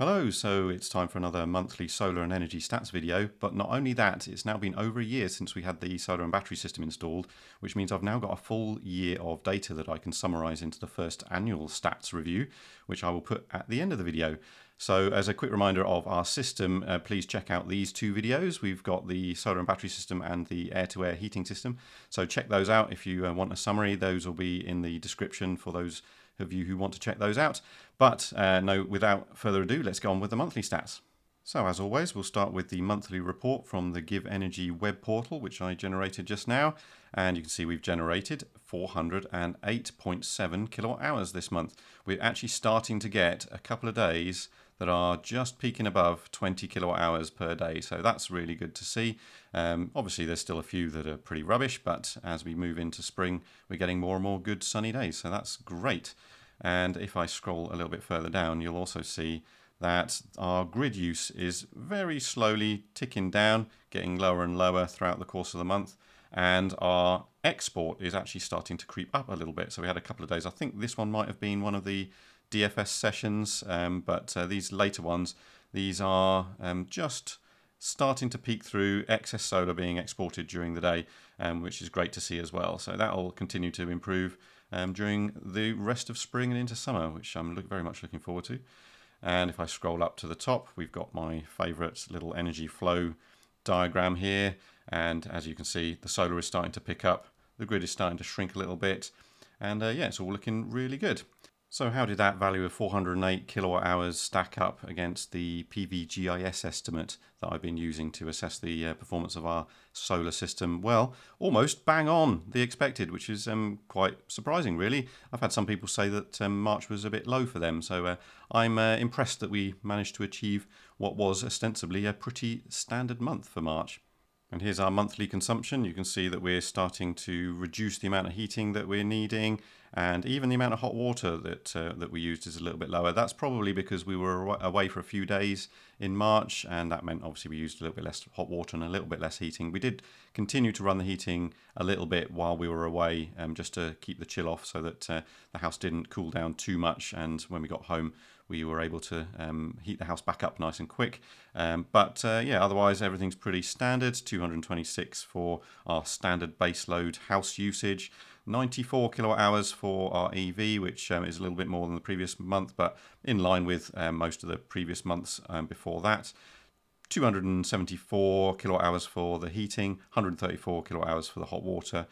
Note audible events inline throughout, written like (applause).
Hello, so it's time for another monthly solar and energy stats video, but not only that, it's now been over a year since we had the solar and battery system installed, which means I've now got a full year of data that I can summarize into the first annual stats review, which I will put at the end of the video. So as a quick reminder of our system, uh, please check out these two videos. We've got the solar and battery system and the air-to-air -air heating system. So check those out if you uh, want a summary. Those will be in the description for those of you who want to check those out. But uh, no, without further ado, let's go on with the monthly stats. So as always, we'll start with the monthly report from the GivEnergy web portal, which I generated just now. And you can see we've generated 408.7 kilowatt hours this month. We're actually starting to get a couple of days that are just peaking above 20 kilowatt hours per day. So that's really good to see. Um, obviously, there's still a few that are pretty rubbish, but as we move into spring, we're getting more and more good sunny days. So that's great. And if I scroll a little bit further down, you'll also see that our grid use is very slowly ticking down, getting lower and lower throughout the course of the month. And our export is actually starting to creep up a little bit. So we had a couple of days. I think this one might have been one of the DFS sessions, um, but uh, these later ones, these are um, just starting to peak through excess solar being exported during the day, um, which is great to see as well. So that will continue to improve um, during the rest of spring and into summer, which I'm look, very much looking forward to. And if I scroll up to the top, we've got my favorite little energy flow diagram here. And as you can see, the solar is starting to pick up. The grid is starting to shrink a little bit. And uh, yeah, it's all looking really good. So how did that value of 408 kilowatt hours stack up against the PVGIS estimate that I've been using to assess the uh, performance of our solar system? Well, almost bang on the expected, which is um, quite surprising really. I've had some people say that um, March was a bit low for them, so uh, I'm uh, impressed that we managed to achieve what was ostensibly a pretty standard month for March. And here's our monthly consumption. You can see that we're starting to reduce the amount of heating that we're needing and even the amount of hot water that uh, that we used is a little bit lower. That's probably because we were away for a few days in March and that meant obviously we used a little bit less hot water and a little bit less heating. We did continue to run the heating a little bit while we were away um, just to keep the chill off so that uh, the house didn't cool down too much and when we got home we were able to um, heat the house back up nice and quick. Um, but uh, yeah, otherwise everything's pretty standard. 226 for our standard baseload house usage. 94 kilowatt hours for our EV, which um, is a little bit more than the previous month, but in line with um, most of the previous months um, before that. 274 kilowatt hours for the heating, 134 kilowatt hours for the hot water,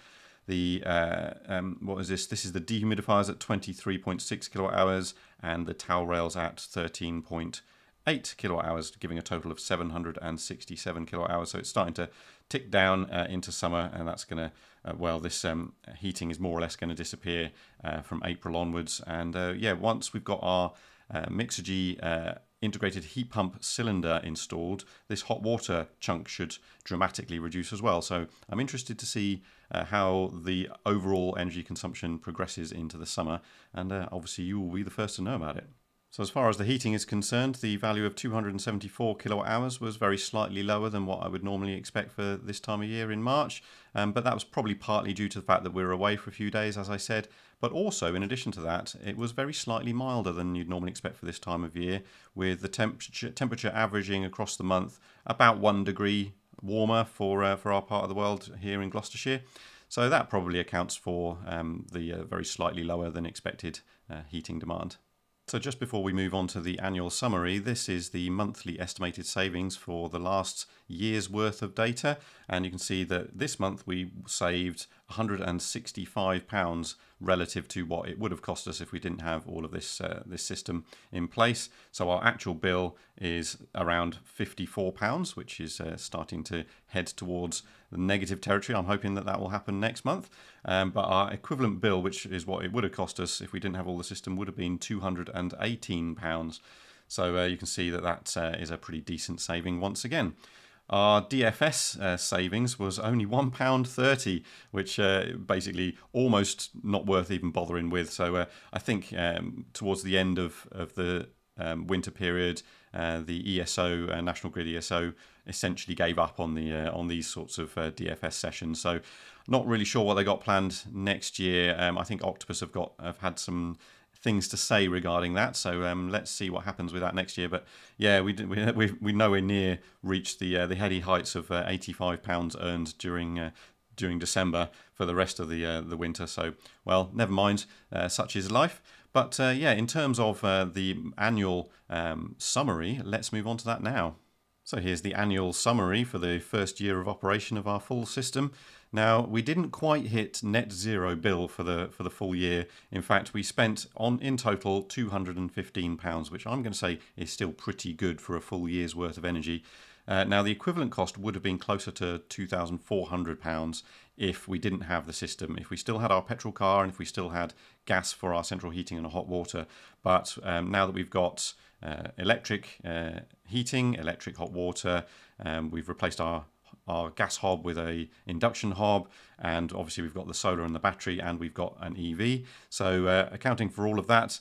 the uh, um, what is this? This is the dehumidifiers at 23.6 kilowatt hours and the towel rails at 13.8 kilowatt hours, giving a total of 767 kilowatt hours. So it's starting to tick down uh, into summer, and that's going to uh, well, this um, heating is more or less going to disappear uh, from April onwards. And uh, yeah, once we've got our uh, Mixergy integrated heat pump cylinder installed, this hot water chunk should dramatically reduce as well. So I'm interested to see uh, how the overall energy consumption progresses into the summer, and uh, obviously you will be the first to know about it. So as far as the heating is concerned, the value of 274 kilowatt hours was very slightly lower than what I would normally expect for this time of year in March. Um, but that was probably partly due to the fact that we were away for a few days, as I said. But also, in addition to that, it was very slightly milder than you'd normally expect for this time of year, with the temperature, temperature averaging across the month about one degree warmer for, uh, for our part of the world here in Gloucestershire. So that probably accounts for um, the uh, very slightly lower than expected uh, heating demand. So just before we move on to the annual summary, this is the monthly estimated savings for the last year's worth of data. And you can see that this month we saved £165 relative to what it would have cost us if we didn't have all of this uh, this system in place. So our actual bill is around £54, which is uh, starting to head towards the negative territory. I'm hoping that that will happen next month. Um, but our equivalent bill, which is what it would have cost us if we didn't have all the system, would have been £218. So uh, you can see that that uh, is a pretty decent saving once again. Our DFS uh, savings was only £1.30, which uh, basically almost not worth even bothering with. So uh, I think um, towards the end of, of the um, winter period, uh, the ESO, uh, National Grid ESO, essentially gave up on the uh, on these sorts of DFS sessions. So not really sure what they got planned next year. Um, I think Octopus have got have had some things to say regarding that. So um, let's see what happens with that next year. But yeah, we we (laughs) we, we nowhere near reached the uh, the heady heights of uh, 85 pounds earned during. Uh, during December for the rest of the uh, the winter, so well, never mind. Uh, such is life. But uh, yeah, in terms of the annual um, summary, let's move on to that now. So here's the annual summary for the first year of operation of our full system. Now we didn't quite hit net zero bill for the for the full year. In fact, we spent on in total 215 pounds, which I'm going to say is still pretty good for a full year's worth of energy. Uh, now the equivalent cost would have been closer to 2,400 pounds if we didn't have the system, if we still had our petrol car and if we still had gas for our central heating and hot water. But um, now that we've got electric uh, heating, electric hot water. Um, we've replaced our our gas hob with a induction hob and obviously we've got the solar and the battery and we've got an EV so uh, accounting for all of that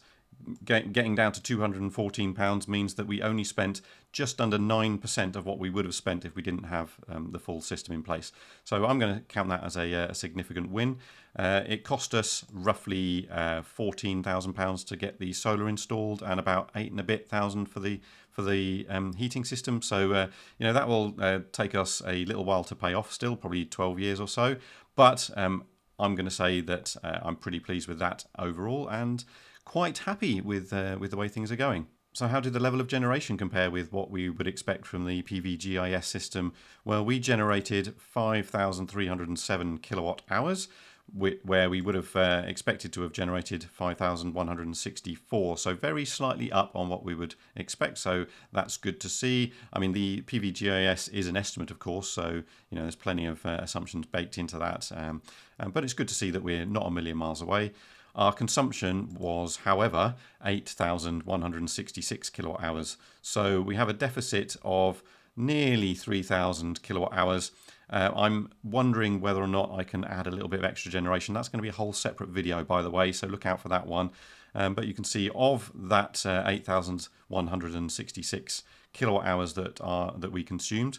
getting down to 214 pounds means that we only spent just under 9% of what we would have spent if we didn't have um, the full system in place. So I'm going to count that as a, uh, a significant win. Uh, it cost us roughly uh, 14,000 pounds to get the solar installed and about eight and a bit thousand for the for the um, heating system. So uh, you know that will uh, take us a little while to pay off still, probably 12 years or so. But um, I'm going to say that uh, I'm pretty pleased with that overall and quite happy with uh, with the way things are going. So how did the level of generation compare with what we would expect from the PVGIS system? Well, we generated 5,307 kilowatt hours, where we would have uh, expected to have generated 5,164. So very slightly up on what we would expect. So that's good to see. I mean, the PVGIS is an estimate, of course. So, you know, there's plenty of uh, assumptions baked into that. Um, um, but it's good to see that we're not a million miles away. Our consumption was, however, 8,166 kilowatt hours. So we have a deficit of nearly 3,000 kilowatt hours. Uh, I'm wondering whether or not I can add a little bit of extra generation. That's going to be a whole separate video, by the way, so look out for that one. Um, but you can see of that uh, 8,166 kilowatt hours that are that we consumed,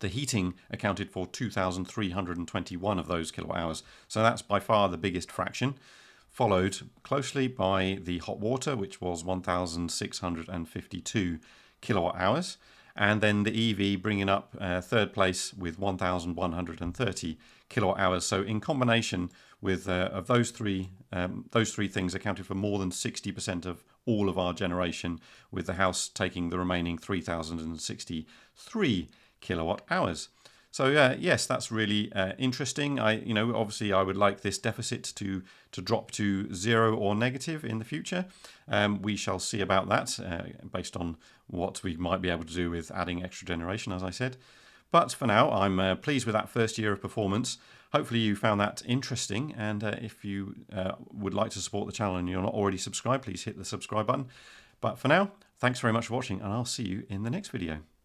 the heating accounted for 2,321 of those kilowatt hours. So that's by far the biggest fraction followed closely by the hot water, which was 1,652 kilowatt hours, and then the EV bringing up uh, third place with 1,130 kilowatt hours. So in combination with uh, of those three, um, those three things accounted for more than 60% of all of our generation, with the house taking the remaining 3,063 kilowatt hours. So uh, yes, that's really uh, interesting. I, you know, obviously I would like this deficit to to drop to zero or negative in the future. Um, we shall see about that uh, based on what we might be able to do with adding extra generation, as I said. But for now, I'm uh, pleased with that first year of performance. Hopefully you found that interesting. And uh, if you uh, would like to support the channel and you're not already subscribed, please hit the subscribe button. But for now, thanks very much for watching and I'll see you in the next video.